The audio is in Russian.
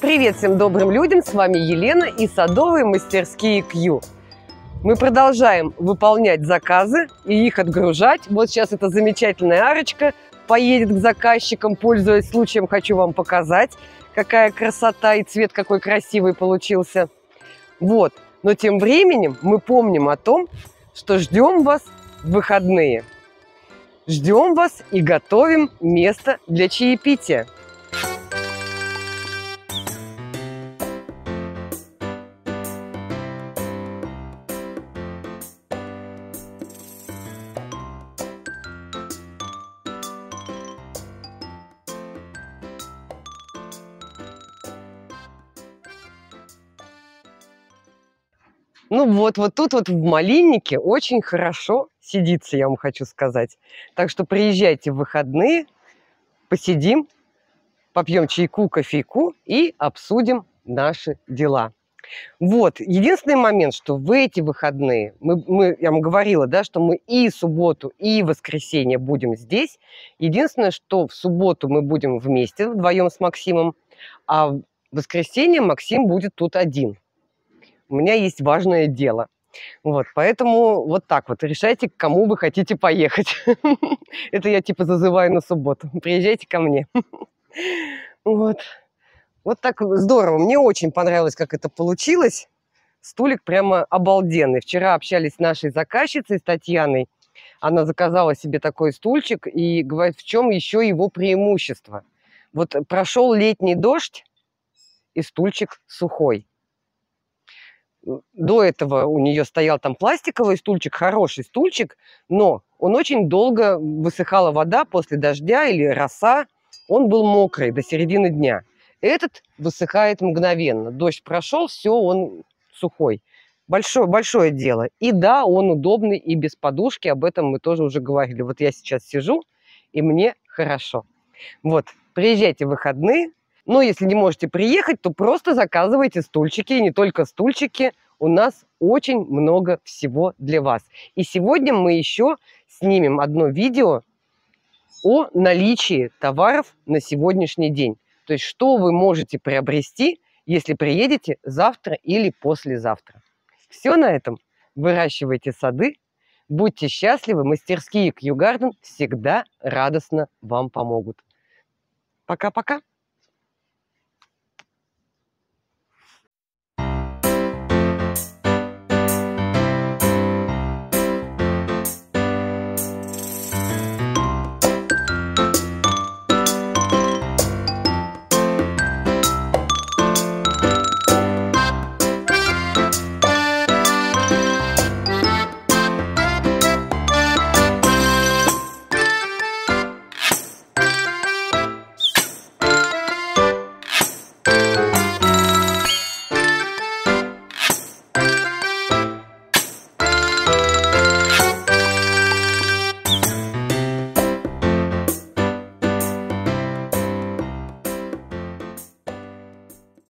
Привет всем добрым людям, с вами Елена и садовые мастерские Q. Мы продолжаем выполнять заказы и их отгружать. Вот сейчас эта замечательная арочка поедет к заказчикам. Пользуясь случаем, хочу вам показать, какая красота и цвет какой красивый получился. Вот. Но тем временем мы помним о том, что ждем вас в выходные. Ждем вас и готовим место для чаепития. Ну вот, вот тут вот в малиннике очень хорошо сидится, я вам хочу сказать. Так что приезжайте в выходные, посидим, попьем чайку, кофейку и обсудим наши дела. Вот, единственный момент, что в эти выходные, мы, мы, я вам говорила, да, что мы и субботу, и воскресенье будем здесь. Единственное, что в субботу мы будем вместе, вдвоем с Максимом, а в воскресенье Максим будет тут один у меня есть важное дело. Вот, поэтому вот так вот. Решайте, к кому вы хотите поехать. Это я типа зазываю на субботу. Приезжайте ко мне. Вот. Вот так здорово. Мне очень понравилось, как это получилось. Стулик прямо обалденный. Вчера общались с нашей заказчицей, с Татьяной. Она заказала себе такой стульчик и говорит, в чем еще его преимущество. Вот прошел летний дождь, и стульчик сухой до этого у нее стоял там пластиковый стульчик, хороший стульчик, но он очень долго высыхала вода после дождя или роса, он был мокрый до середины дня. Этот высыхает мгновенно. Дождь прошел, все, он сухой. Большое, большое дело. И да, он удобный и без подушки, об этом мы тоже уже говорили. Вот я сейчас сижу, и мне хорошо. Вот, приезжайте в выходные, но если не можете приехать, то просто заказывайте стульчики, и не только стульчики. У нас очень много всего для вас. И сегодня мы еще снимем одно видео о наличии товаров на сегодняшний день. То есть, что вы можете приобрести, если приедете завтра или послезавтра. Все на этом. Выращивайте сады, будьте счастливы. Мастерские Q Garden всегда радостно вам помогут. Пока-пока.